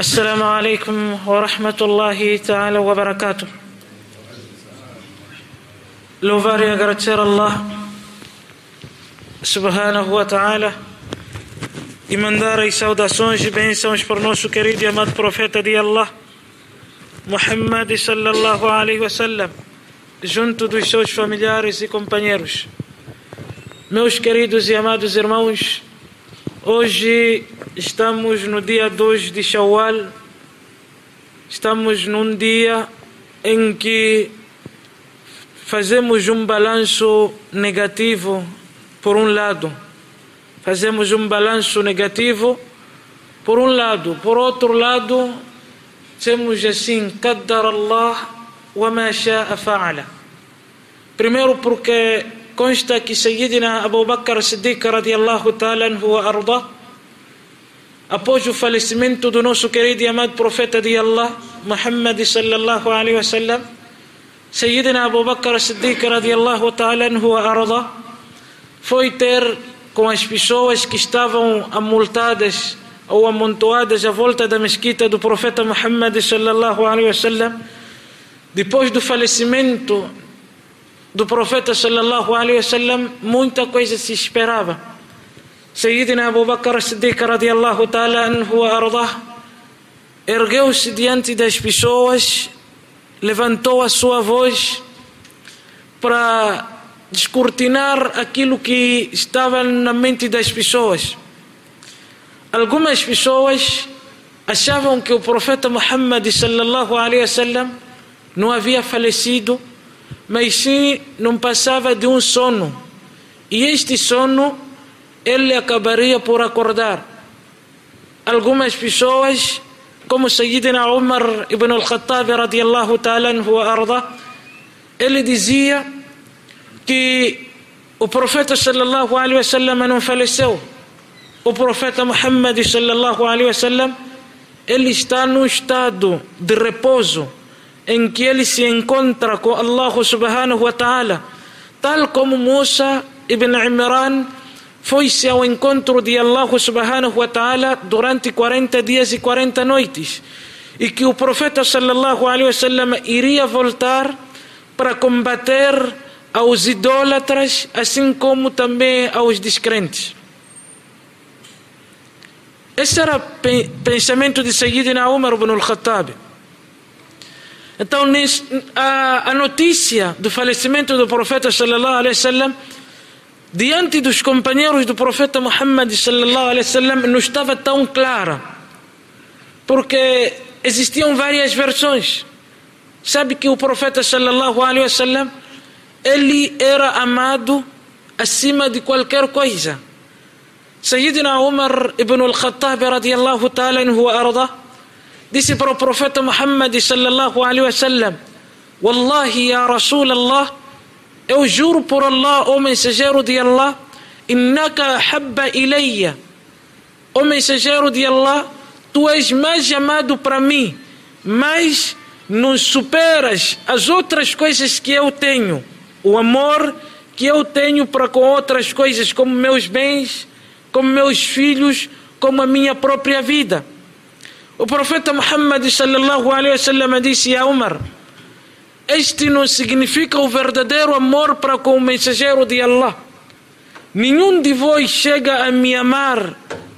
السلام عليكم ورحمة الله تعالى وبركاته Louvar e agradecer a Allah subhanahu wa ta'ala e mandar as saudações e bênçãos para o nosso querido e amado profeta de Allah Muhammad sallallahu alaihi wasallam junto dos seus familiares e companheiros Meus queridos e amados irmãos Hoje estamos no dia 2 de Shawwal. Estamos num dia em que fazemos um balanço negativo por um lado. Fazemos um balanço negativo por um lado. Por outro lado, temos assim, Qaddar Allah wa ma sha'a fa'ala. Primeiro porque consta que Sayyidina Abu Bakr Siddiq radiallahu ta'ala anhu arda após o falecimento do nosso querido e amado profeta de Allah Muhammad sallallahu alaihi wasallam Sayyidina Abu Bakr Siddiq radiallahu ta'ala anhu arda foi ter com as pessoas que estavam amultadas ou amontoadas à volta da mesquita do profeta Muhammad sallallahu alaihi wasallam depois do falecimento do profeta sallallahu alaihi wasallam muita coisa se esperava. Sayyidina Abu Bakr Siddiq radiallahu ta'ala anhu ardah ergueu-se diante das pessoas levantou a sua voz para descortinar aquilo que estava na mente das pessoas. Algumas pessoas achavam que o profeta Muhammad sallallahu alaihi wasallam não havia falecido mas sim não passava de um sono. E este sono ele acabaria por acordar. Algumas pessoas, como Sayyidina Umar ibn al-Khattab radiallahu ta'ala arda, ele dizia que o profeta sallallahu alaihi wasallam não faleceu. O profeta Muhammad sallallahu alaihi wasallam ele está num estado de repouso em que ele se encontra com Allah subhanahu wa ta'ala, tal como Musa ibn Imran foi-se ao encontro de Allah subhanahu wa ta'ala durante 40 dias e 40 noites, e que o profeta sallallahu alaihi wasallam iria voltar para combater aos idólatras, assim como também aos descrentes. Esse era o pensamento de Sayyidina Umar ibn al-Khattab. Então, a, notícia do falecimento do profeta sallallahu alaihi wasallam diante dos companheiros do profeta Muhammad sallallahu alaihi wasallam não estava tão clara, porque existiam várias versões. Sabe que o profeta sallallahu alaihi wasallam ele era amado acima de qualquer coisa. Sayyidina Umar ibn al-Khattab radiyallahu ta'ala anhu arda disse para o profeta Muhammad sallallahu alaihi wasallam Wallahi ya Rasul Allah eu juro por Allah o mensageiro de Allah innaka habba ilayya. O mensageiro de Allah tu és mais amado para mim mas não superas as outras coisas que eu tenho. O amor que eu tenho para com outras coisas como meus bens como meus filhos como a minha própria vida o profeta Muhammad sallallahu alaihi wasallam disse a Umar: Este não significa o verdadeiro amor para com o mensageiro de Allah. Nenhum de vós chega a me amar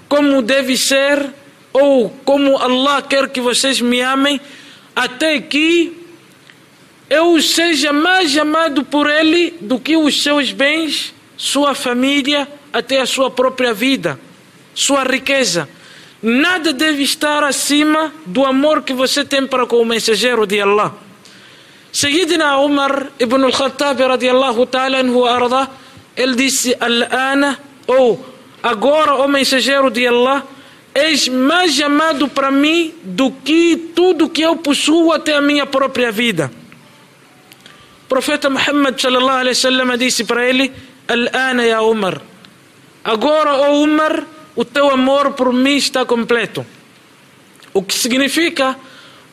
como deve ser ou como Allah quer que vocês me amem, até que eu seja mais amado por Ele do que os seus bens, sua família, até a sua própria vida, sua riqueza. Nada deve estar acima do amor que você tem para com o mensageiro de Allah. Sayyidina Umar ibn al-Khattab radiallahu ta'ala anhu arda, ele disse, Al-ana, ou agora, o mensageiro de Allah, és mais amado para mim do que tudo que eu possuo até a minha própria vida. O profeta Muhammad sallallahu alaihi wasallam disse para ele, Al-ana ya Umar, agora, o Umar, o teu amor por mim está completo. O que significa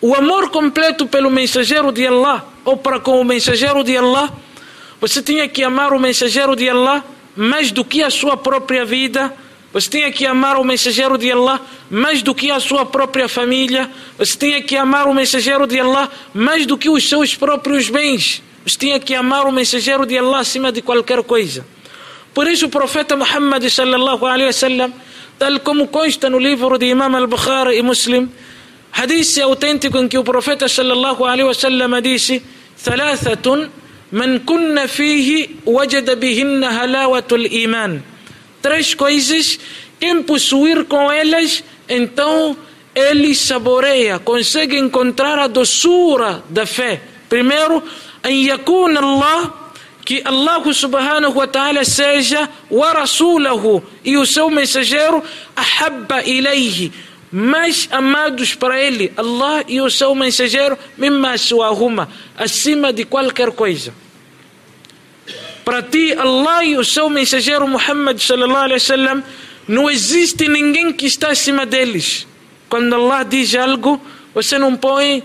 o amor completo pelo mensageiro de Allah ou para com o mensageiro de Allah. Você tinha que amar o mensageiro de Allah mais do que a sua própria vida, Você tinha que amar o mensageiro de Allah mais do que a sua própria família. Você tinha que amar o mensageiro de Allah mais do que os seus próprios bens. Você tinha que amar o mensageiro de Allah acima de qualquer coisa. Por isso o profeta Muhammad sallallahu alaihi wasallam, tal como consta no livro de Imam al-Bukhari e Muslim, hadith autêntico em que o profeta sallallahu alaihi wasallam disse: ثلاثة من كن فيه وجد بهن هلاوة الإيمان três coisas quem possuir com elas então ele saboreia consegue encontrar a doçura da fé primeiro أن يكون الله que Allah subhanahu wa ta'ala seja wa rasulahu e o seu mensageiro ahabba ilayhi. Mais amados para ele Allah e o seu mensageiro mimma suahuma acima de qualquer coisa. Para ti Allah e o seu mensageiro Muhammad sallallahu alaihi wasallam não existe ninguém que está acima deles. Quando Allah diz algo você não põe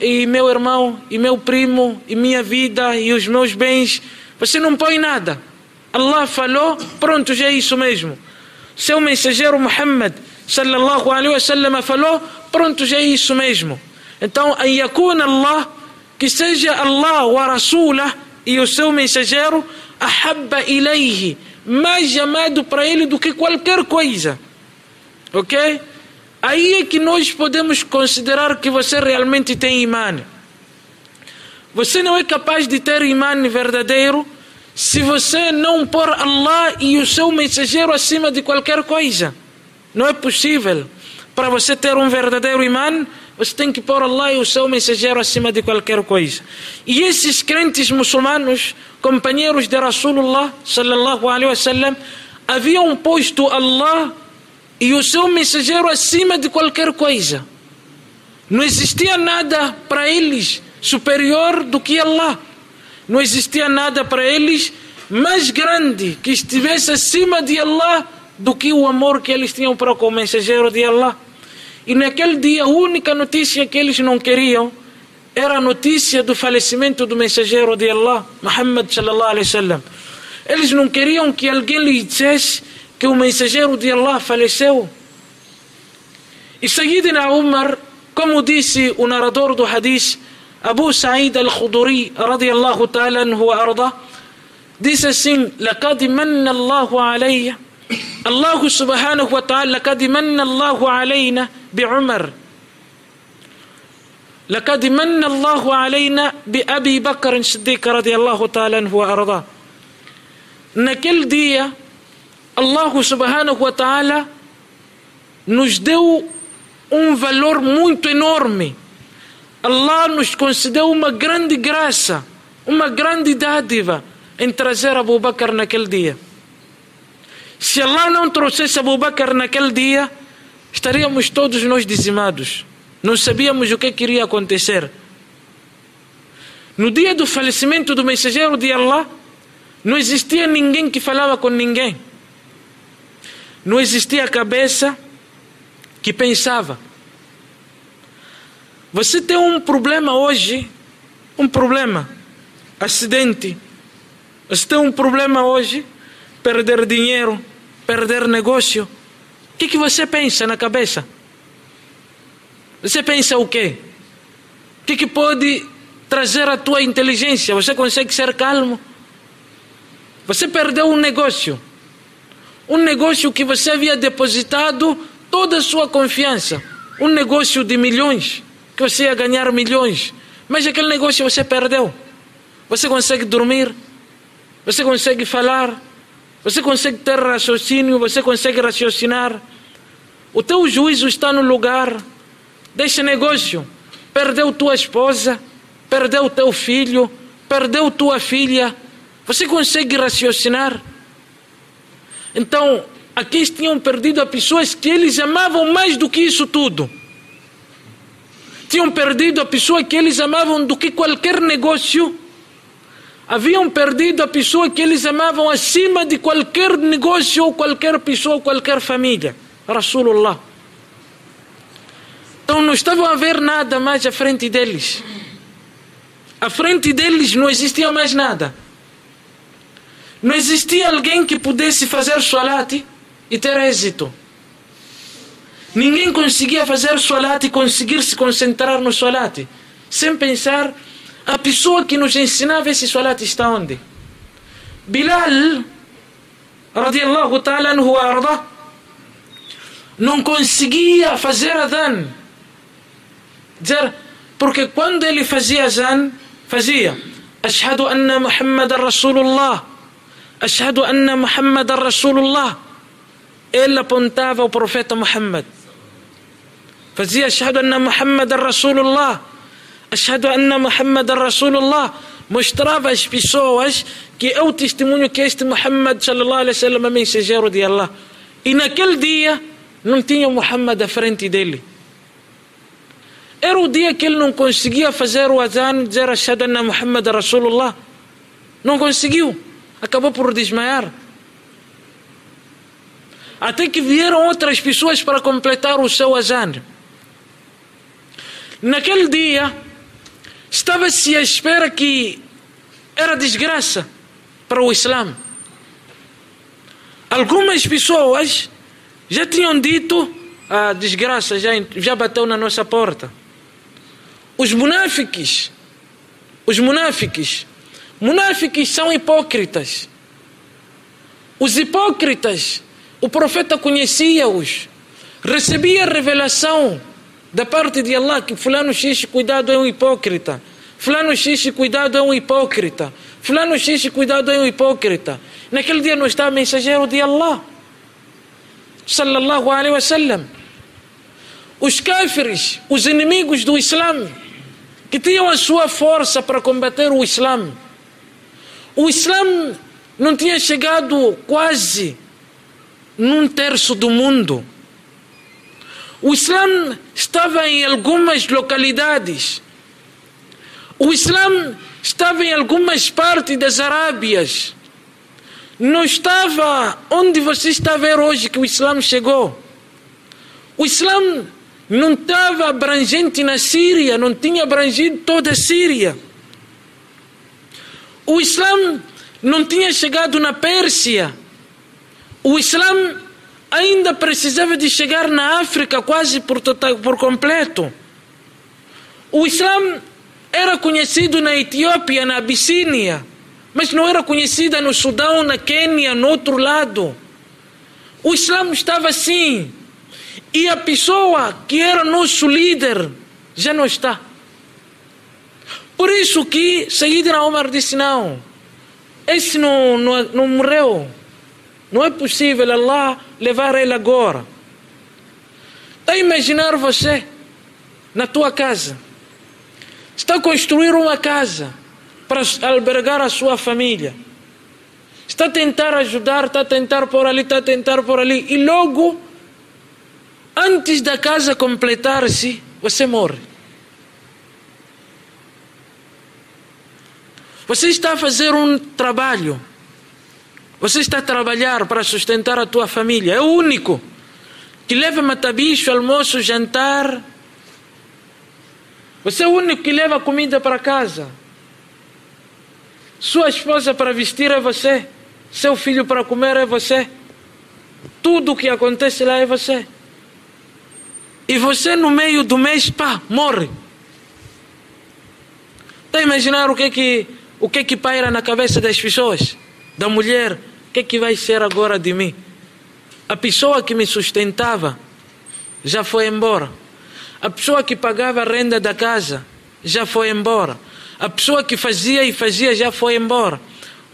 e meu irmão, e meu primo, e minha vida, e os meus bens. Você não põe nada. Allah falou, pronto, já é isso mesmo. Seu mensageiro Muhammad, sallallahu alaihi wasallam, falou, pronto, já é isso mesmo. Então, an yakuna Allah, que seja Allah wa Rasulah e o seu mensageiro, ahabba ilayhi, mais amado para ele do que qualquer coisa. Ok? Aí é que nós podemos considerar que você realmente tem imã. Você não é capaz de ter imã verdadeiro se você não pôr Allah e o seu mensageiro acima de qualquer coisa. Não é possível. Para você ter um verdadeiro imã, você tem que pôr Allah e o seu mensageiro acima de qualquer coisa. E esses crentes muçulmanos, companheiros de Rasulullah sallallahu alaihi wasallam, haviam posto Allah e o seu mensageiro acima de qualquer coisa. Não existia nada para eles superior do que Allah. Não existia nada para eles mais grande que estivesse acima de Allah do que o amor que eles tinham para o mensageiro de Allah. E naquele dia a única notícia que eles não queriam era a notícia do falecimento do mensageiro de Allah, Muhammad sallallahu alaihi wasallam. Eles não queriam que alguém lhe dissesse que o mensageiro de Allah faleceu. E Sayyidina Umar, como disse o narrador do hadith, Abu Sa'id al-Khuduri, radiallahu ta'ala anhu arda, disse assim: لقد من الله علي الله سبحانه وتعالى لقد من الله علينا بعمر لقد من الله علينا بأبي بكر الصديق رضي الله تعالى عنه وأرضاه naquele dia Allah subhanahu wa ta'ala nos deu um valor muito enorme. Allah nos concedeu uma grande graça, uma grande dádiva em trazer Abu Bakr naquele dia. Se Allah não trouxesse Abu Bakr naquele dia, estaríamos todos nós dizimados. Não sabíamos o que iria acontecer. No dia do falecimento do mensageiro de Allah, não existia ninguém que falava com ninguém. Não existia cabeça que pensava. Você tem um problema hoje, um problema, acidente. Você tem um problema hoje, perder dinheiro, perder negócio. O que, que você pensa na cabeça? Você pensa o quê? O que, que pode trazer a tua inteligência? Você consegue ser calmo? Você perdeu um negócio um negócio que você havia depositado toda a sua confiança, um negócio de milhões, que você ia ganhar milhões, mas aquele negócio você perdeu. Você consegue dormir, você consegue falar, você consegue ter raciocínio, você consegue raciocinar. O teu juízo está no lugar desse negócio. Perdeu tua esposa, perdeu teu filho, perdeu tua filha. Você consegue raciocinar? Então, aqueles tinham perdido a pessoas que eles amavam mais do que isso tudo. Tinham perdido a pessoa que eles amavam do que qualquer negócio. Haviam perdido a pessoa que eles amavam acima de qualquer negócio ou qualquer pessoa ou qualquer família. Rasulullah. Então não estavam a ver nada mais à frente deles. À frente deles não existia mais nada. Não existia alguém que pudesse fazer salat e ter êxito. Ninguém conseguia fazer salat e conseguir se concentrar no salat. Sem pensar, a pessoa que nos ensinava esse salat está onde? Bilal, radiallahu ta'ala anhu arda, não conseguia fazer adhan. Dizer, porque quando ele fazia adhan, fazia, Ashhadu anna Muhammad Rasulullah. أشهد أن محمد رسول الله. إلا بنتافا وبروفيت محمد. فزي أشهد أن محمد رسول الله. أشهد أن محمد رسول الله. مشترافش بيسوش كي أو تستمون كيست محمد صلى الله عليه وسلم من سجير دي الله. إن كل دية نمتين محمد فرنتي ديلي. إرو دية كل نكون سجيا فزير وزان. زير أشهد أن محمد رسول الله. نكون سجيو. Acabou por desmaiar até que vieram outras pessoas para completar o seu azan naquele dia estava-se à espera que era desgraça para o Islã. Algumas pessoas já tinham dito a desgraça já, já bateu na nossa porta. Os munáfiques, os munáfiques, munáfiques são hipócritas. Os hipócritas, o profeta conhecia-os, recebia revelação da parte de Allah que fulano X, cuidado, é um hipócrita. Fulano X, cuidado, é um hipócrita. Fulano X, cuidado, é um hipócrita. Naquele dia não estava mensageiro de Allah. Sallallahu alaihi wasallam. Os kafirs, os inimigos do Islã, que tinham a sua força para combater o Islã. O Islã não tinha chegado quase num terço do mundo. O Islã estava em algumas localidades. O Islã estava em algumas partes das Arábias. Não estava onde você está a ver hoje que o Islã chegou. O Islã não estava abrangente na Síria, não tinha abrangido toda a Síria. O Islã não tinha chegado na Pérsia. O Islã ainda precisava de chegar na África quase por, total, por completo. O Islã era conhecido na Etiópia, na Abissínia, mas não era conhecida no Sudão, na Quênia, no outro lado. O Islã estava assim. E a pessoa que era nosso líder já não está. Por isso que Sayyidina Omar disse: não, esse não, não, não morreu. Não é possível Allah levar ele agora. Está a imaginar você na tua casa. Está a construir uma casa para albergar a sua família. Está a tentar ajudar, está a tentar por ali, está a tentar por ali. E logo, antes da casa completar-se, você morre. Você está a fazer um trabalho você está a trabalhar para sustentar a tua família. É o único que leva matabicho, almoço, jantar. Você é o único que leva comida para casa. Sua esposa para vestir é você. Seu filho para comer é você. Tudo o que acontece lá é você. E você no meio do mês, pá, morre. Está a imaginar o que é que, o que, é que paira na cabeça das pessoas? da mulher, o que, é que vai ser agora de mim? A pessoa que me sustentava já foi embora. A pessoa que pagava a renda da casa já foi embora. A pessoa que fazia e fazia já foi embora.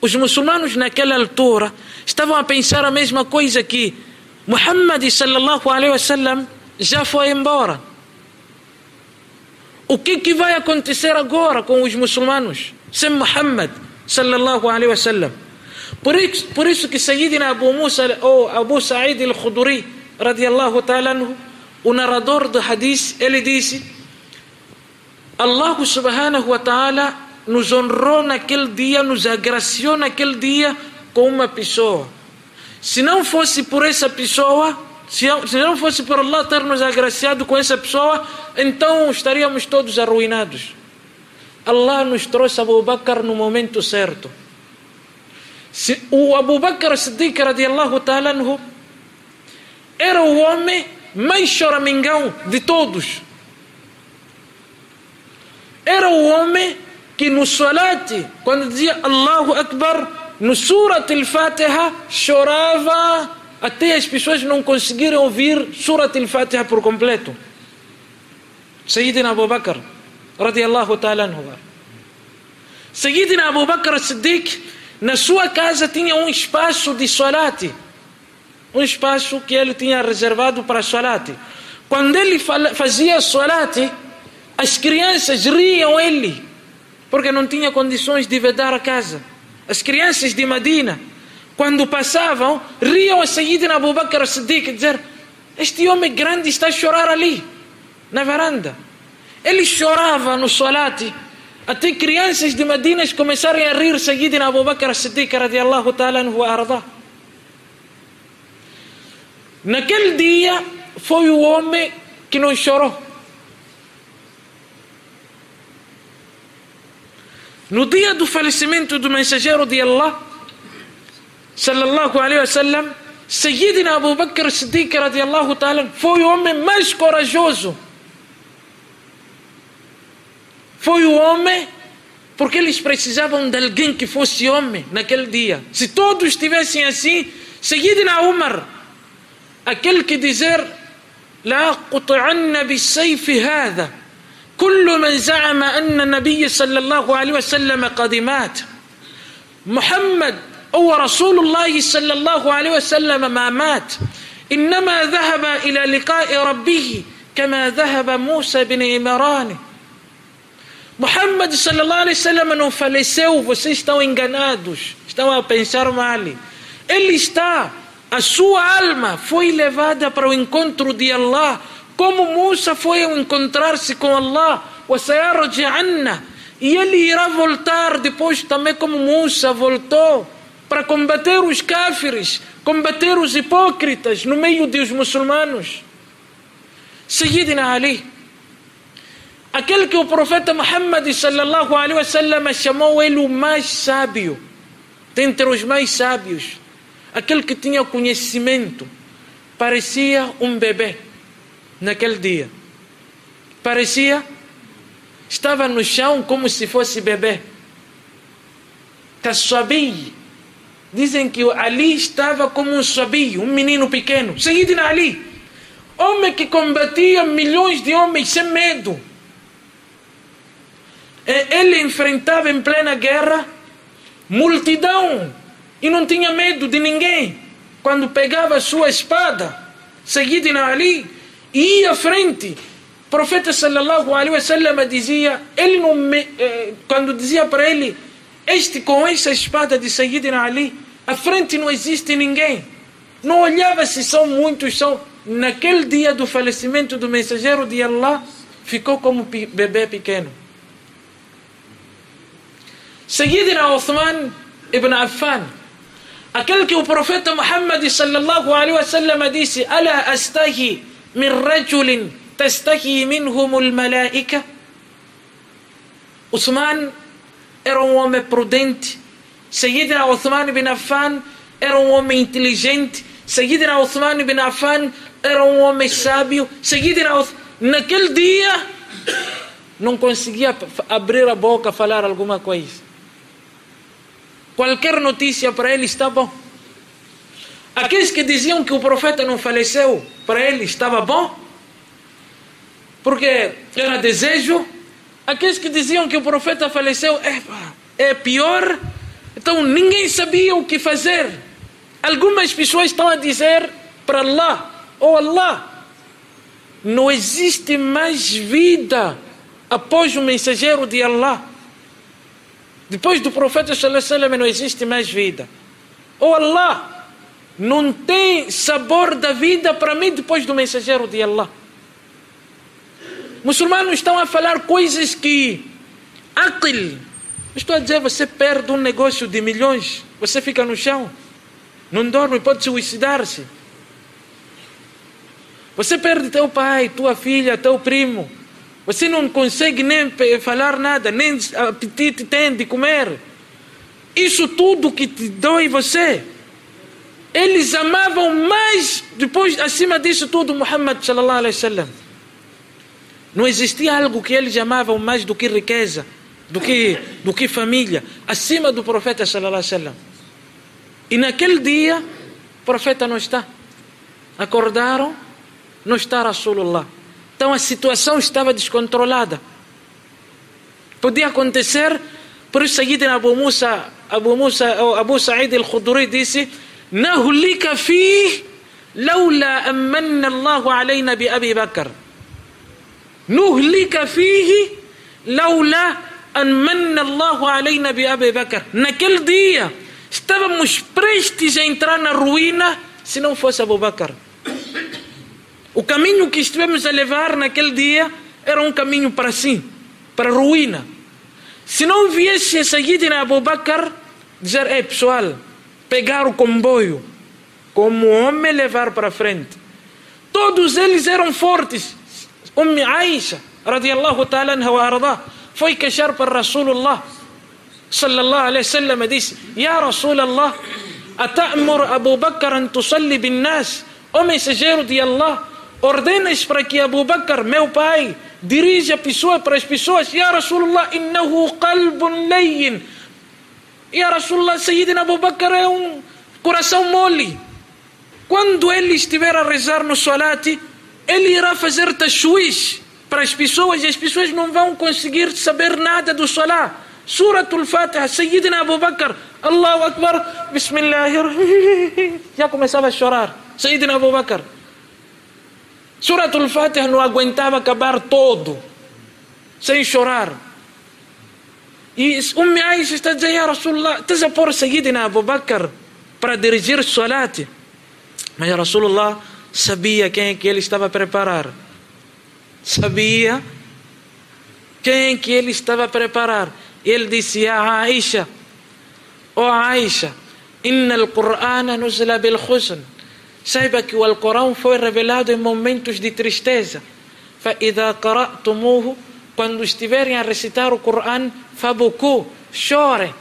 Os muçulmanos naquela altura estavam a pensar a mesma coisa que Muhammad sallallahu alaihi wasallam já foi embora. O que, que vai acontecer agora com os muçulmanos sem Muhammad sallallahu alaihi wasallam? Por isso, por isso que Sayyidina Abu Musa ou Abu Sa'id al-Khuduri radiallahu ta'ala o narrador do hadith, ele disse Allah subhanahu wa ta'ala nos honrou naquele dia, nos agraciou naquele dia com uma pessoa. Se não fosse por essa pessoa, se não fosse por Allah ter nos agraciado com essa pessoa, então estaríamos todos arruinados. Allah nos trouxe Abu Bakr no momento certo. O Abu Bakr Siddiq radiallahu ta'ala era o homem mais choramingão de todos. Era o homem que no salat, quando dizia Allahu Akbar, no Surat al-Fatiha, chorava até as pessoas não conseguirem ouvir Surat al-Fatiha por completo. Sayyidina Abu Bakr, radiallahu ta'ala anhu. Sayyidina Abu Bakr Siddiq, na sua casa tinha um espaço de salat. Um espaço que ele tinha reservado para salat. Quando ele fazia salat, as crianças riam ele, porque não tinha condições de vedar a casa. As crianças de Medina, quando passavam, riam a Sayyidina Abu Bakr Siddiq, dizer: Este homem grande está a chorar ali, na varanda. Ele chorava no salate, até crianças de Medina começarem a rir Sayyidina Abu Bakr Siddiq radiallahu ta'ala anhu wa Naquele dia foi o homem que não chorou. No dia do falecimento do mensageiro de Allah, sallallahu alaihi wasallam, Sayyidina Abu Bakr Siddiq radiallahu ta'ala foi o homem mais corajoso. Foi o homem porque eles precisavam de alguém que fosse homem naquele dia. Se todos estivessem assim, Sayyidina Umar, aquele que dizer, لا قطعن بالسيف هذا كل من زعم أن النبي صلى الله عليه وسلم قد مات محمد هو رسول الله صلى الله عليه وسلم ما مات إنما ذهب إلى لقاء ربه كما ذهب موسى بن عمران Muhammad sallallahu alaihi wasallam não faleceu, vocês estão enganados, estão a pensar mal. Ele está, a sua alma foi levada para o encontro de Allah como Musa foi encontrar-se com Allah, e ele irá voltar depois também como Musa voltou para combater os kafirs, combater os hipócritas no meio dos muçulmanos. Sayyidina Ali, aquele que o profeta Muhammad sallallahu alaihi wasallam chamou ele o mais sábio, dentre os mais sábios, aquele que tinha conhecimento, parecia um bebê naquele dia. Parecia, estava no chão como se fosse bebê. Kassabi. Dizem que Ali estava como um sabi, um menino pequeno. Sayyidina Ali, homem que combatia milhões de homens sem medo. Ele enfrentava em plena guerra multidão e não tinha medo de ninguém. Quando pegava sua espada, Sayyidina Ali ia à frente. O profeta sallallahu alaihi wasallam dizia, ele não me, eh, quando dizia para ele, este com essa espada de Sayyidina Ali, à frente não existe ninguém. Não olhava se são muitos, são. Naquele dia do falecimento do mensageiro de Allah, ficou como bebê pequeno. Seguidina Uthman ibn Affan, aquele que o profeta Muhammad sallallahu alaihi wasallam disse: Ala astahi min rajulin tastahi minhumul malaika. Uthman era um homem prudente Sayyidina Uthman bin Affan era um homem inteligente. Sayyidina Uthman bin Affan era um homem sábio. Sayyidina Uthman, naquele dia não conseguia abrir a boca falar alguma coisa. Qualquer notícia para ele está bom. Aqueles que diziam que o profeta não faleceu, para ele estava bom, porque era desejo. Aqueles que diziam que o profeta faleceu, é, é pior. Então ninguém sabia o que fazer. Algumas pessoas estão a dizer para Allah, oh Allah, não existe mais vida após o mensageiro de Allah. Depois do profeta sallallahu não existe mais vida. Oh Allah, não tem sabor da vida para mim depois do mensageiro de Allah. Muçulmanos estão a falar coisas que. Aqil. Estou a dizer, você perde um negócio de milhões, você fica no chão, não dorme, pode suicidar-se. Você perde teu pai, tua filha, teu primo. Você não consegue nem falar nada, nem apetite tem de comer. Isso tudo que te dói você eles amavam mais, depois, acima disso tudo, Muhammad sallallahu alaihi wasallam. Não existia algo que eles amavam mais do que riqueza, do que, do que família, acima do profeta sallallahu alaihi wasallam. E naquele dia, o profeta não está. Acordaram, não está Rasulullah. Então a situação estava descontrolada. Podia acontecer, por isso Sayyidina Abu Musa, Abu Musa, Abu Sa'id al-Khudri disse: "Nahlika fi laula amanna Allah alayna bi Abi Bakr." Nuhlika fihi laula Bakr. Naquele dia estávamos prestes a entrar na ruína se não fosse Abu Bakr. O caminho que estivemos a levar naquele dia era um caminho para si, para a ruína. Se não viesse a seguir na Abu Bakr, dizer, ei pessoal, pegar o comboio, como homem levar para frente. Todos eles eram fortes. Um Aisha, radiallahu ta'ala anha wa foi queixar para Rasulullah sallallahu alaihi wasallam disse: "Ya Rasulullah, atamur Abu Bakr an tusalli bin nas?" O mensageiro de Allah, ordenas para que Abu Bakr, meu pai, dirija a pessoa para as pessoas. Ya Rasulullah, innahu qalbun layyin. Ya Rasulullah, Sayyidina Abu Bakr é um coração mole. Quando ele estiver a rezar no Salati, ele irá fazer tashwish para as pessoas e as pessoas não vão conseguir saber nada do salat. Suratul Fatiha, Sayyidina Abu Bakr, Allahu Akbar, Bismillahirrahmanirrahim. Já começava a chorar. Sayyidina Abu Bakr. Suratul Fatiha não aguentava acabar todo, sem chorar. E Ummi Aisha está dizer, Ya Rasulullah, estás a pôr Sayyidina Abu Bakr para dirigir o salat. Mas Rasulullah sabia quem é que ele estava a preparar Sabia quem é que ele estava a preparar. Ele disse, Ya Aisha, ó oh Aisha, Inna al-Qur'ana nuzla bil khusn. Saiba que o Alcorão foi revelado em momentos de tristeza. فإذا قرأتموه quando estiverem a recitar o Corão, fabuku, chore.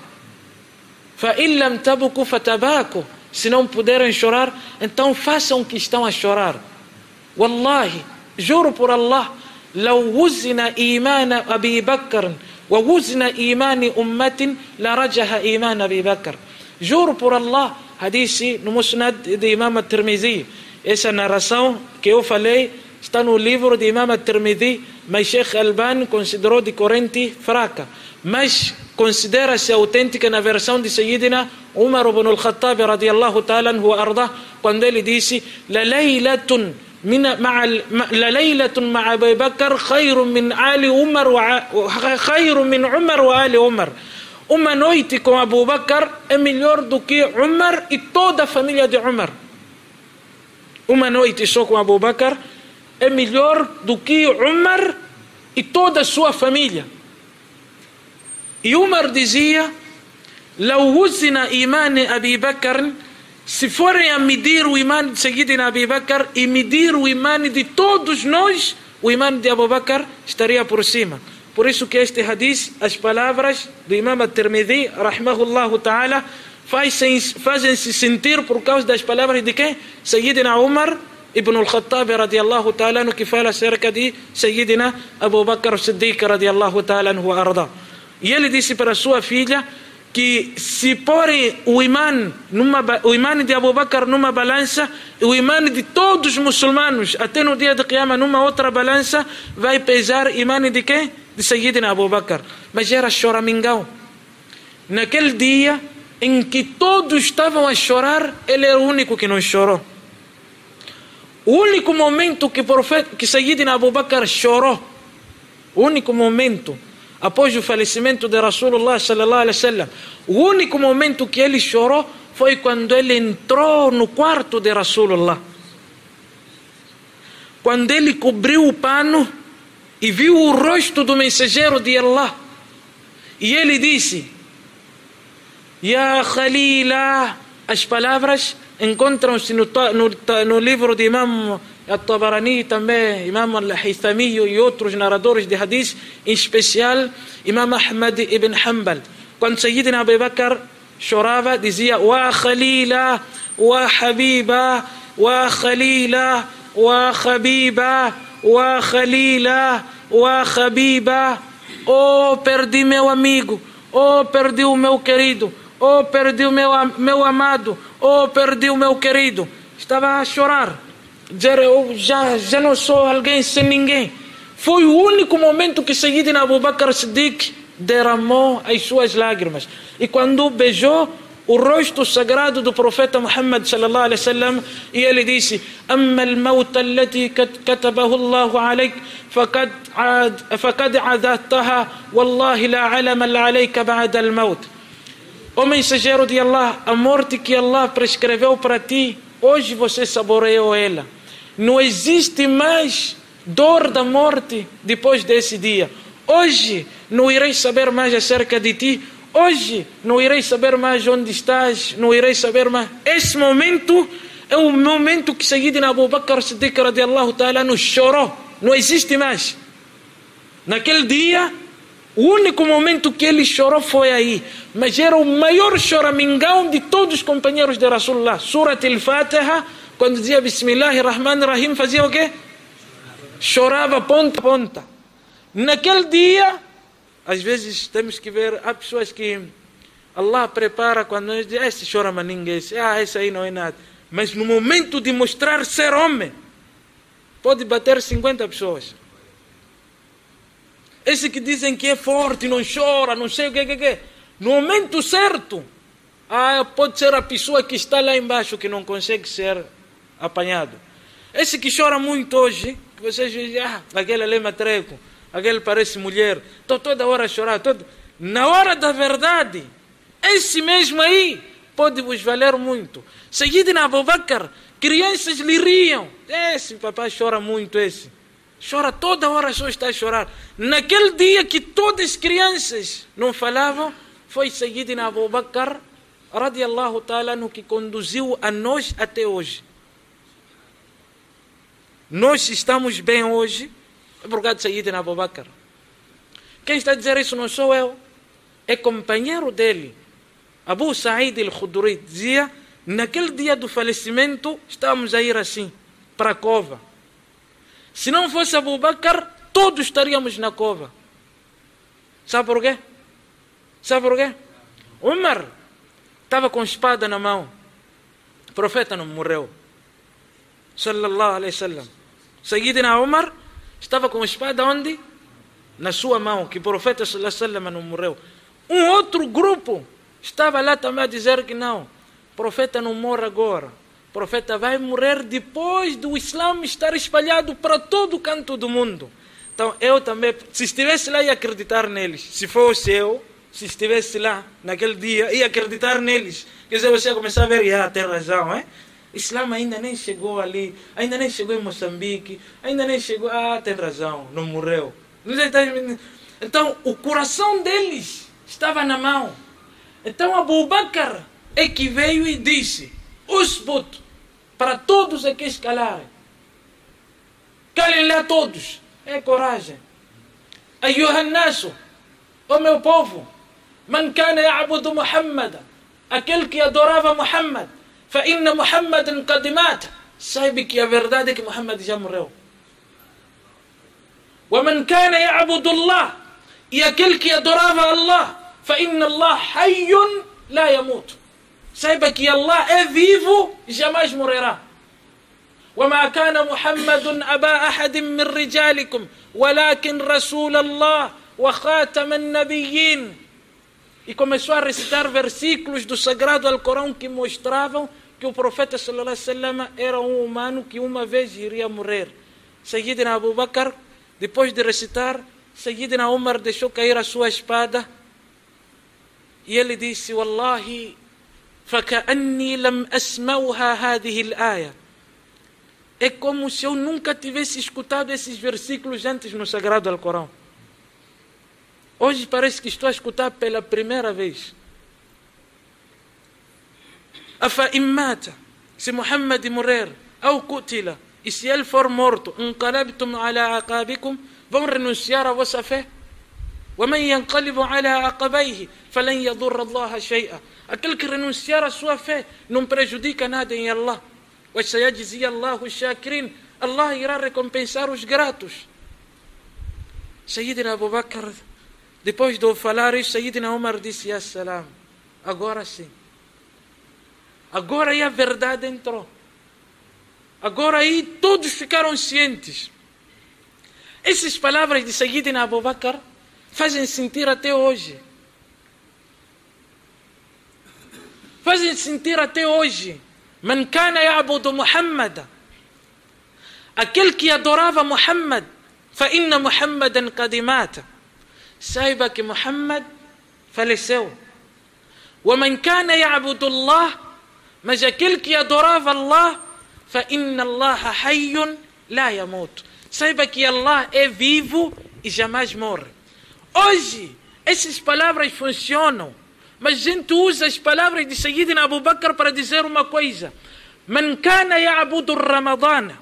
فإن لم تبكوا فتباكوا. Se não puderem chorar, então façam que estão a chorar. Wallahi, جور بر الله لو وزن إيمان أبي بكر ووزن إيمان أمة لرجح إيمان أبي بكر. جور بر الله حديث نمسند دي إمام الترمذي. إيش أنا رسو كيف لي؟ استنوا ليفر دي إمام الترمذي. ما شيخ ألبان كونسيدرو دي كورنتي فراكا مش كونسيدرا سي أوتنتيك أنا فيرسون دي سيدنا عمر بن الخطاب رضي الله تعالى عنه وأرضاه. كوندي ديسي لليلة من مع ليلة مع أبي بكر خير من آل عمر خير من عمر وآل عمر. أما نويتكم أبو بكر أمليور دوكي عمر إتودا فاميليا دي عمر. أما نويتكم أبو بكر أمليور دوكي عمر إتودا سوا فاميليا. يومر ديزيا لو وزن إيمان أبي بكر se forem a medir o imã de Sayyidina Abu Bakr e medir o imã de todos nós, o imã de Abu Bakr estaria por cima. Por isso que este hadith, as palavras do Imam At-Tirmidhi, rahmahullah ta'ala, fazem-se sentir por causa das palavras de quem? Sayyidina Umar ibn al-Khattab radiallahu ta'ala que fala acerca de Sayyidina Abu Bakr Siddiq radiallahu ta'ala. E ele disse para sua filha que se porem o imã, numa, o imã de Abu Bakr numa balança, o imã de todos os muçulmanos, até no dia de Qiyamah, numa outra balança, vai pesar o imã de quem? De Sayyidina Abu Bakr. Mas era choramingão. Naquele dia em que todos estavam a chorar, ele era o único que não chorou. O único momento que, profeta, que Sayyidina Abu Bakr chorou, o único momento após o falecimento de Rasulullah sallallahu alaihi wasallam, o único momento que ele chorou foi quando ele entrou no quarto de Rasulullah. Quando ele cobriu o pano e viu o rosto do mensageiro de Allah. E ele disse: Ya Khalila, as palavras encontram-se no, no, no livro de Imam الطبراني também إمام الحيثمي يوتروج نارادورج دي حديث إن سبيسيال إمام أحمد إبن حنبل. كان سيدنا أبي بكر شرافة ديزيا وخليلا وحبيبا وخليلا وخبيبا وخليلا وخبيبا أو perdi meu amigo أو perdi o meu querido أو perdi o meu, meu amado أو perdi o meu querido estava a chorar Dizer, eu já, já não sou alguém sem ninguém. Foi o único momento que Sayyidina Abu Bakr Siddiq derramou as suas lágrimas. E quando beijou o rosto sagrado do profeta Muhammad sallallahu alaihi wasallam e ele disse: "Amma al-maut allati katabahu Allah alayk faqad faqad adataha wallahi la alama alayka ba'da al-maut." O mensageiro de Allah, a morte que Allah prescreveu para ti, hoje você saboreou ela. Não existe mais dor da morte depois desse dia. Hoje não irei saber mais acerca de ti. Hoje não irei saber mais onde estás. Não irei saber mais. Esse momento é o momento que Sayyidina Abu Bakr Siddiq radiallahu ta'ala nos chorou. Não existe mais. Naquele dia, o único momento que ele chorou foi aí. Mas era o maior choramingão de todos os companheiros de Rasulullah. Surat al-Fatiha, quando dizia Bismillahirrahmanirrahim, fazia o quê? Chorava ponta a ponta. Naquele dia, às vezes temos que ver, há pessoas que Allah prepara quando nós dizemos, esse chora maninga, esse, ah, esse aí não é nada. Mas no momento de mostrar ser homem, pode bater 50 pessoas. Esse que dizem que é forte, não chora, não sei o que, que, que. No momento certo, ah, pode ser a pessoa que está lá embaixo que não consegue ser apanhado. Esse que chora muito hoje, que vocês dizem, ah, aquele é matreco, aquele parece mulher, estou toda hora a chorar. Todo... Na hora da verdade, esse mesmo aí pode vos valer muito. Seguidina Abu Bakr, crianças lhe riam. Esse papai chora muito, esse. Chora toda hora, só está a chorar. Naquele dia que todas as crianças não falavam, foi Sayyidina Abu Bakr, radiallahu ta'ala, no que conduziu a nós até hoje. Nós estamos bem hoje de Sayyidina Abu Bakr. Quem está a dizer isso não sou eu, é companheiro dele. Abu Sa'id al-Khudri dizia, naquele dia do falecimento, estávamos a ir assim, para a cova. Se não fosse Abu Bakr, todos estaríamos na cova. Sabe por quê? Sabe por quê? Umar estava com espada na mão. O profeta não morreu. Sallallahu alaihi wasallam. Sayyidina Umar estava com espada onde? Na sua mão, que o profeta sallallahu alaihi wasallam não morreu. Um outro grupo estava lá também a dizer que não, o profeta não morre agora. O profeta vai morrer depois do Islã estar espalhado para todo canto do mundo. Então eu também, se estivesse lá, ia acreditar neles. Se fosse eu, se estivesse lá naquele dia, ia acreditar neles. Quer dizer, você ia começar a ver, ah, tem razão, é? Islã ainda nem chegou ali, ainda nem chegou em Moçambique, ainda nem chegou. Ah, tem razão, não morreu. Então, o coração deles estava na mão. Então, Abu Bakr é que veio e disse: Usbut, para todos aqui escalarem. Calem lá todos. É coragem. Ayuhannasu, o meu povo, man kana ya'budu Muhammad, aquele que adorava Muhammad, fa inna Muhammadan qad mata. Saiba que a verdade é que Muhammad já morreu. ومن كان يعبد الله e aquele que adorava Allah فإن الله حي لا يموت saiba que Allah é vivo e jamais morrerá وما كان محمد أبا أحد من رجالكم ولكن رسول الله وخاتم النبيين e começou a recitar versículos do Sagrado Alcorão que mostravam que o profeta sallallahu alaihi wasallam era um humano que uma vez iria morrer. Sayyidina Abu Bakr, depois de recitar, Sayyidina Umar deixou cair a sua espada e ele disse: Wallahi, فكأني لم أسمعها هذه الآية é como se eu nunca tivesse escutado esses versículos antes no Sagrado Alcorão. Hoje parece que estou a escutar pela primeira vez. Afa imata, se Muhammad morrer, ou kutila, e se ele for morto, انقلبتم على عقابكم, vão renunciar à vossa fé? ومن ينقلب على عقبيه فلن يضر الله شيئا Aquele que renunciar à sua fé não prejudica nada em Allah. dizia Allah os shakirin. Allah irá recompensar os gratos. Sayyidina Abu Bakr, depois de falar isso, Sayyidina Umar disse, Ya salam, agora sim. Agora aí a verdade entrou. Agora aí todos ficaram cientes. Essas palavras de Sayyidina Abu Bakr fazem sentir até hoje. Fazem sentir até hoje. Man kana ya'budu Muhammad. Aquele que adorava Muhammad. فإن محمدا قد مات saiba que Muhammad faleceu. ومن كان يعبد الله mas aquele que adorava Allah فإن الله حي لا يموت saiba que Allah é vivo e jamais morre hoje essas palavras funcionam mas a gente usa as palavras de Sayyidina Abu Bakr para dizer uma coisa من كان يعبد رمضان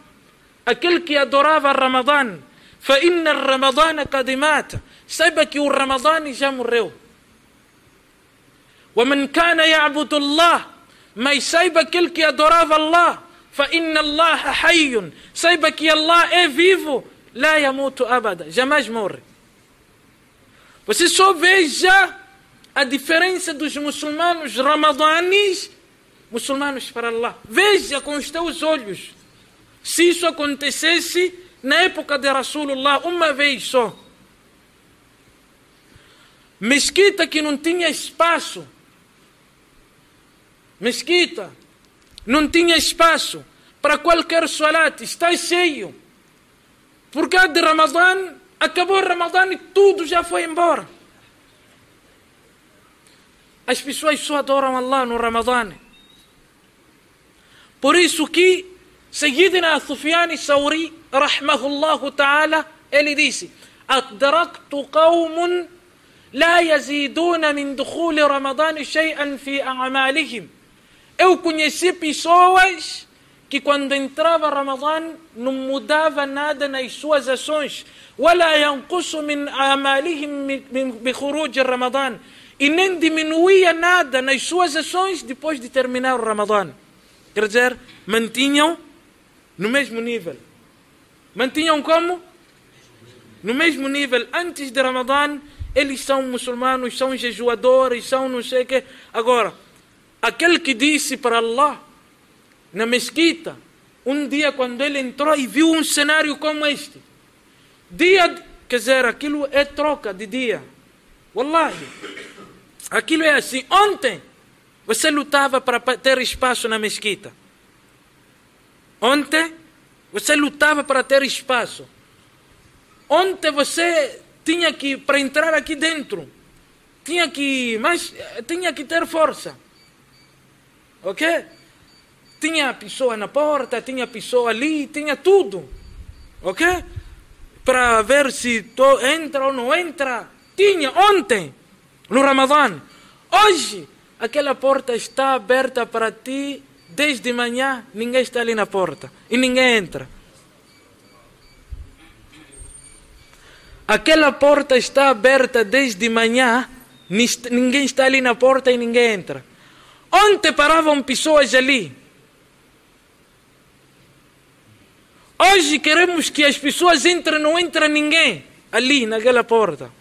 aquele que adorava Ramadã فإن الرمضان قد مات saiba que o Ramadã já morreu ومن كان يعبد الله mas saiba aquele que adorava Allah فإن الله حي saiba que Allah é vivo لا يموت أبدا jamais morre você só veja a diferença dos muçulmanos ramadanis muçulmanos para Allah veja com os teus olhos se isso acontecesse na época de Rasulullah, uma vez só. Mesquita que não tinha espaço. Mesquita não tinha espaço para qualquer salat, está cheio. Por causa de Ramadã, acabou o Ramadã e tudo já foi embora. As pessoas só adoram Allah no Ramadã. Por isso que Sayyidina Sufyan Sauri rahmahullahu ta'ala, ele disse: أدركت قوم لا يزيدون من دخول رمضان شيئا في أعمالهم. Eu conheci pessoas que quando entrava Ramadã não mudava nada nas suas ações. ولا ينقص من أعمالهم بخروج رمضان. E nem diminuía nada nas suas ações depois de terminar o Ramadã. Quer dizer, mantinham no mesmo nível. Mantinham como? No mesmo nível. Antes de Ramadã, eles são muçulmanos, são jejuadores, são não sei o quê. Agora, aquele que disse para Allah, na mesquita, um dia quando ele entrou e viu um cenário como este, dia, quer dizer, aquilo é troca de dia. Wallahi, aquilo é assim. Ontem, você lutava para ter espaço na mesquita. Ontem, você lutava para ter espaço. Ontem você tinha que, para entrar aqui dentro, tinha que, mas tinha que ter força. Ok? Tinha pessoa na porta, tinha pessoa ali, tinha tudo. Ok? Para ver se to, entra ou não entra. Tinha ontem, no Ramadã. Hoje, aquela porta está aberta para ti Desde manhã ninguém está ali na porta e ninguém entra. Aquela porta está aberta desde manhã, ninguém está ali na porta e ninguém entra. Ontem paravam pessoas ali. Hoje queremos que as pessoas entrem, não entra ninguém ali naquela porta.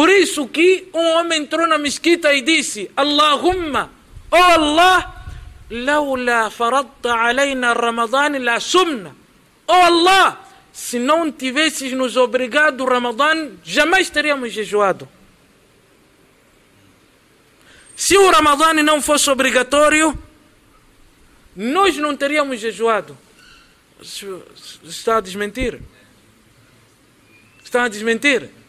Por isso que um homem entrou na mesquita e disse: Allahumma, oh Allah, laula faradta alayna Ramadan la sumna. Oh Allah, se não tivesses nos obrigado o Ramadã, jamais teríamos jejuado. Se o Ramadã não fosse obrigatório, nós não teríamos jejuado. Está a desmentir? Está a desmentir?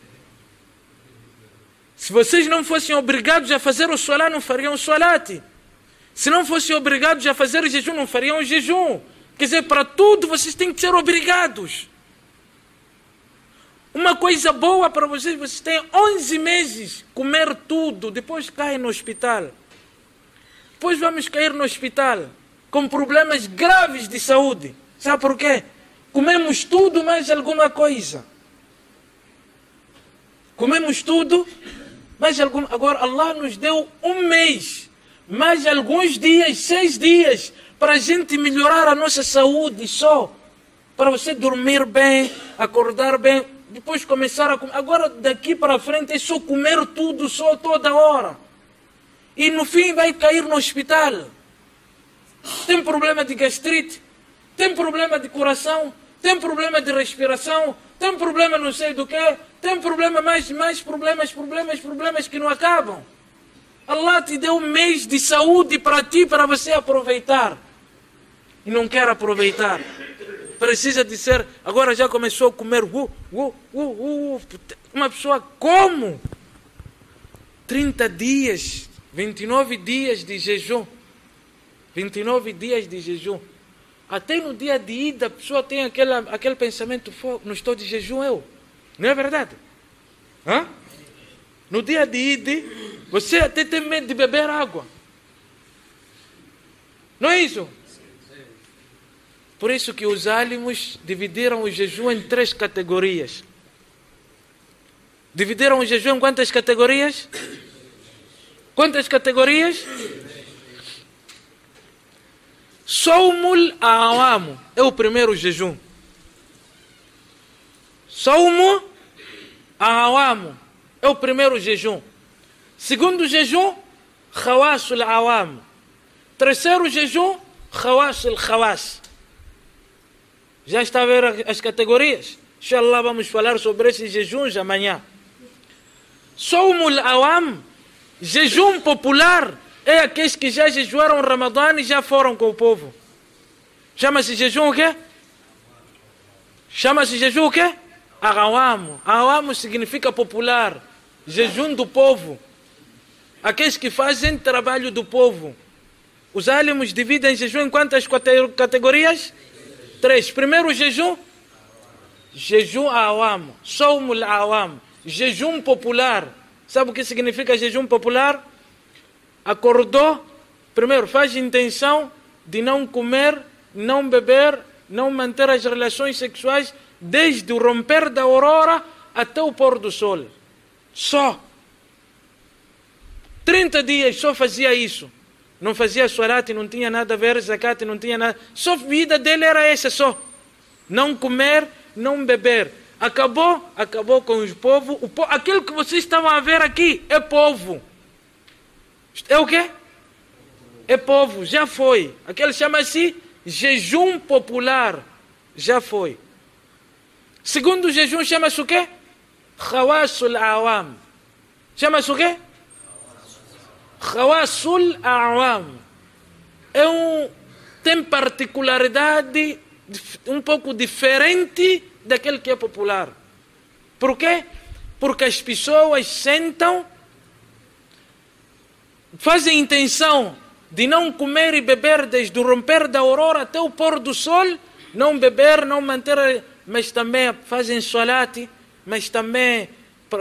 Se vocês não fossem obrigados a fazer o solá, não fariam o solate. Se não fossem obrigados a fazer o jejum, não fariam o jejum. Quer dizer, para tudo vocês têm que ser obrigados. Uma coisa boa para vocês, vocês têm 11 meses comer tudo, depois caem no hospital. Depois vamos cair no hospital com problemas graves de saúde. Sabe por quê? Comemos tudo mais alguma coisa. Comemos tudo Mas algum, agora Allah nos deu um mês, mais alguns dias, seis dias, para a gente melhorar a nossa saúde só. Para você dormir bem, acordar bem, depois começar a comer. Agora daqui para frente é só comer tudo, só toda hora. E no fim vai cair no hospital. Tem problema de gastrite, tem problema de coração, tem problema de respiração, tem problema não sei do que, tem problema mais, mais problemas, problemas, problemas que não acabam. Allah te deu um mês de saúde para ti, para você aproveitar. E não quer aproveitar. Precisa de ser. Agora já começou a comer. Uh, uh, uh, uh, uma pessoa como? 30 dias, 29 dias de jejum. 29 dias de jejum. Até no dia de ida a pessoa tem aquela, aquele pensamento, não estou de jejum eu. Não é verdade? Hã? No dia de ida, você até tem medo de beber água. Não é isso? Por isso que os álimos dividiram o jejum em três categorias. Dividiram o jejum em quantas categorias? Quantas categorias? Soumul Awamo é o primeiro jejum. Soumu Awamo é o primeiro jejum. Segundo jejum, Khawasul Awam. Terceiro jejum, Khawasul Khawas. Já está a ver as categorias? Inshallah vamos falar sobre esses jejuns amanhã. Soumul Awam, jejum popular é aqueles que já jejuaram Ramadã e já foram com o povo. Chama-se jejum o quê? Chama-se jejum o quê? Agawamo. Agawamo significa popular. Jejum do povo. Aqueles que fazem trabalho do povo. Os álimos dividem jejum em quantas categorias? Três. Primeiro jejum. Jejum awam. Soumul awam. Jejum popular. Sabe o que significa jejum popular? Acordou, primeiro faz intenção de não comer, não beber, não manter as relações sexuais desde o romper da aurora até o pôr do sol. Só. 30 dias só fazia isso. Não fazia suarate, não tinha nada a ver, zakat, não tinha nada. Só vida dele era essa só. Não comer, não beber. Acabou, acabou com os povos. O povo, aquilo que vocês estavam a ver aqui é povo. É o quê? É povo, já foi. Aquele chama-se jejum popular. Já foi. Segundo jejum chama-se o quê? Khawasul Awam. Chama-se o quê? Khawasul Awam. É um, tem particularidade um pouco diferente daquele que é popular. Por quê? Porque as pessoas sentam fazem intenção de não comer e beber desde o romper da aurora até o pôr do sol, não beber, não manter, mas também fazem salat, mas também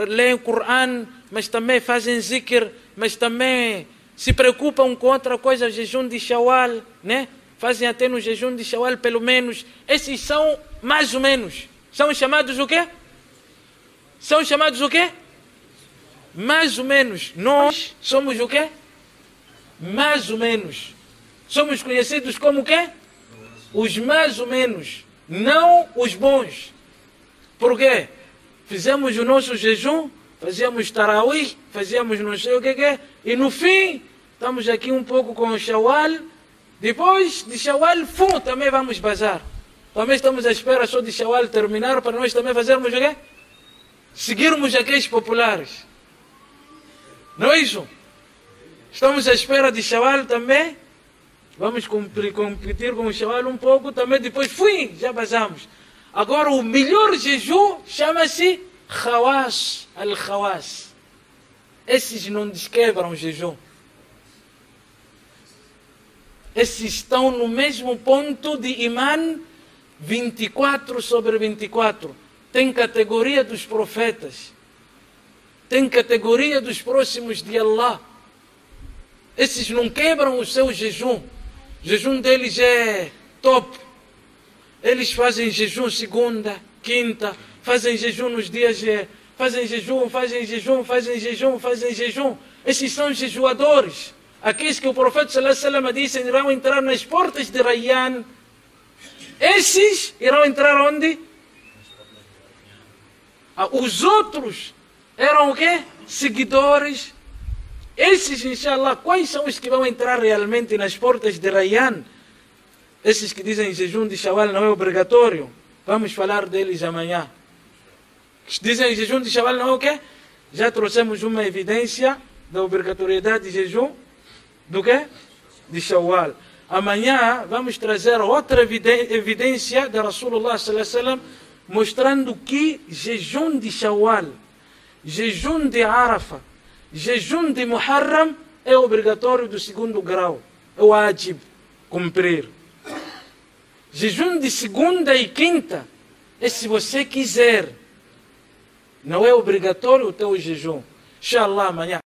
leem o Coran, mas também fazem zikr, mas também se preocupam com outra coisa, jejum de Shawwal, né? Fazem até no jejum de Shawwal pelo menos. Esses são mais ou menos. São chamados o quê? São chamados o quê? Mais ou menos. Nós somos o quê? Mais ou menos. Somos conhecidos como quê? Os mais ou menos, não os bons. Por quê? Fizemos o nosso jejum, fazíamos tarawih, fazíamos não sei o que, que e no fim, estamos aqui um pouco com o shawal, depois de shawal, fum, também vamos bazar. Também estamos à espera só de shawal terminar para nós também fazermos o quê? Seguirmos aqueles populares. Não é isso? Estamos à espera de Shawal também. Vamos competir com o Shawal um pouco também. Depois, fui, já passamos. Agora, o melhor jejum chama-se Khawas al-Khawas. Esses não desquebram o jejum. Esses estão no mesmo ponto de Iman 24 sobre 24. Tem categoria dos profetas. Tem categoria dos próximos de Allah. Esses não quebram o seu jejum. O jejum deles é top. Eles fazem jejum segunda, quinta, fazem jejum nos dias, fazem jejum, fazem jejum, fazem jejum, fazem jejum. Esses são jejuadores. Aqueles que o profeta sallallahu disse irão entrar nas portas de Rayyan. Esses irão entrar onde? Ah, os outros eram o quê? Seguidores. Esses, inshallah, quais são os que vão entrar realmente nas portas de Rayyan? Esses que dizem jejum de Shawwal não é obrigatório. Vamos falar deles amanhã. Dizem jejum de Shawwal não é o quê? Já trouxemos uma evidência da obrigatoriedade de jejum do quê? De Shawwal. Amanhã vamos trazer outra evidência da Rasulullah sallallahu mostrando que jejum de Shawwal, jejum de Arafah, jejum de Muharram é obrigatório do segundo grau. É o wajib cumprir. Jejum de segunda e quinta é se você quiser. Não é obrigatório o teu jejum. Inshallah, amanhã.